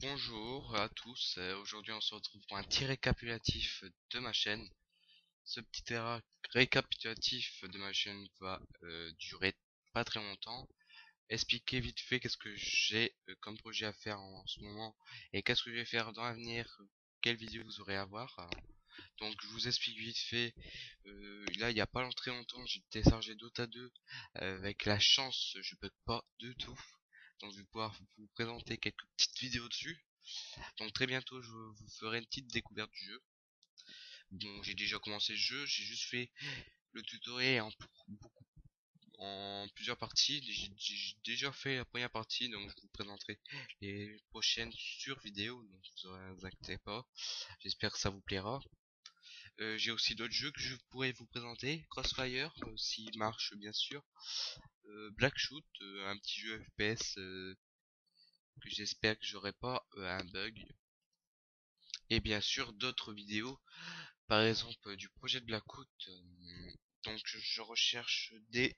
bonjour à tous, euh, aujourd'hui on se retrouve pour un petit récapitulatif de ma chaîne. Ce petit récapitulatif de ma chaîne va euh, durer pas très longtemps. Expliquer vite fait qu'est-ce que j'ai euh, comme projet à faire en, ce moment et qu'est-ce que je vais faire dans l'avenir, quelle vidéo vous aurez à voir. Donc je vous explique vite fait, là il n'y a pas très longtemps j'ai téléchargé Dota 2, avec la chance je peux pas du tout vous présenter quelques petites vidéos dessus. Donc très bientôt je vous ferai une petite découverte du jeu. Bon j'ai déjà commencé le jeu, j'ai juste fait le tutoriel en, beaucoup, en plusieurs parties. J'ai déjà fait la première partie donc je vous présenterai les prochaines sur vidéo. Donc vous inquiétez pas. J'espère que ça vous plaira. Euh, j'ai aussi d'autres jeux que je pourrais vous présenter. Crossfire, euh, s'il marche bien sûr. Euh, Black Shoot, euh, un petit jeu FPS j'espère que j'aurai pas un bug. Et bien sûr d'autres vidéos, par exemple du projet de Black donc je recherche des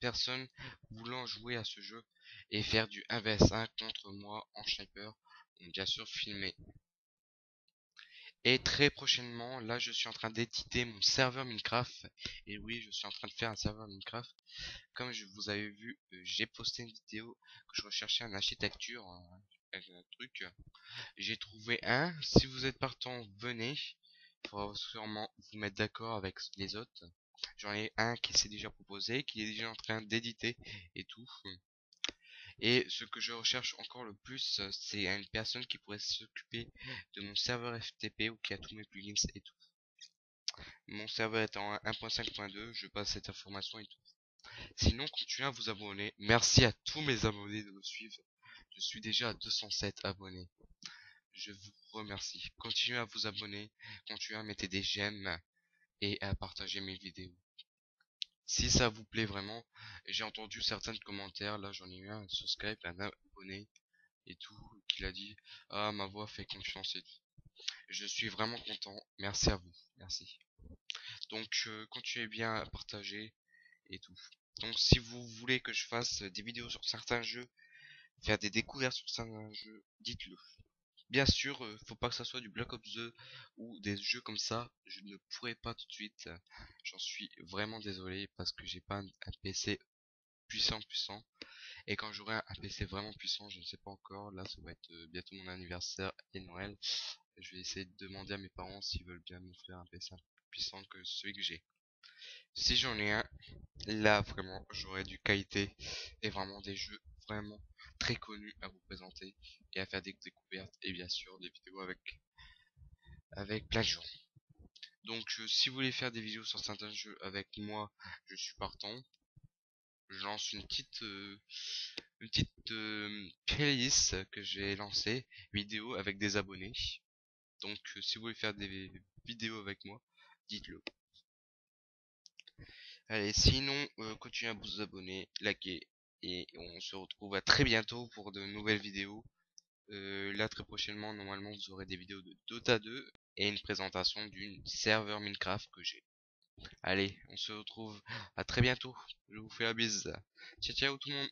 personnes voulant jouer à ce jeu et faire du 1vs1 contre moi en sniper, bien sûr filmé. Et très prochainement, là je suis en train d'éditer mon serveur Minecraft. Et oui, je suis en train de faire un serveur Minecraft. Comme je vous avez vu, euh, j'ai posté une vidéo que je recherchais en architecture, un, truc. J'ai trouvé un. Si vous êtes partant, venez. Il faudra sûrement vous mettre d'accord avec les autres. J'en ai un qui s'est déjà proposé, qui est déjà en train d'éditer et tout. Et ce que je recherche encore le plus, euh, c'est une personne qui pourrait s'occuper de mon serveur FTP ou qui a tous mes plugins et tout. Mon serveur est en 1.5.2, je passe cette information et tout. Sinon, continuez à vous abonner. Merci à tous mes abonnés de me suivre. Je suis déjà à 207 abonnés. Je vous remercie. Continuez à vous abonner, continuez à mettre des j'aime et à partager mes vidéos si ça vous plaît vraiment. J'ai entendu certains commentaires, là j'en ai eu un sur Skype, un abonné et tout, qui l'a dit Ah ma voix fait confiance et tout. Je suis vraiment content, merci à vous, merci. Donc euh, continuez bien à partager et tout. Donc si vous voulez que je fasse des vidéos sur certains jeux, faire des découvertes sur certains jeux, dites-le. Bien sûr, euh, faut pas que ça soit du Black Ops 2 ou des jeux comme ça. Je ne pourrais pas tout de suite. J'en suis vraiment désolé parce que j'ai pas un, PC puissant puissant. Et quand j'aurai un, PC vraiment puissant, je ne sais pas encore. Là, ça va être euh, bientôt mon anniversaire et Noël. Je vais essayer de demander à mes parents s'ils veulent bien m'offrir un PC puissant que celui que j'ai. Si j'en ai un, là vraiment, j'aurai du qualité et vraiment des jeux vraiment très connu à vous présenter et à faire des découvertes et bien sûr des vidéos avec avec plein de gens. Donc euh, si vous voulez faire des vidéos sur certains jeux avec moi, je suis partant. Je lance une petite euh, une petite euh, playlist que j'ai lancée vidéo avec des abonnés. Donc si vous voulez faire des vidéos avec moi, dites-le. Allez, sinon, continuez à vous abonner, likez et on se retrouve à très bientôt pour de nouvelles vidéos. Euh, là très prochainement normalement vous aurez des vidéos de Dota 2 et une présentation d'une serveur Minecraft que j'ai. Allez, on se retrouve à très bientôt. Je vous fais la bise. Ciao ciao tout le monde.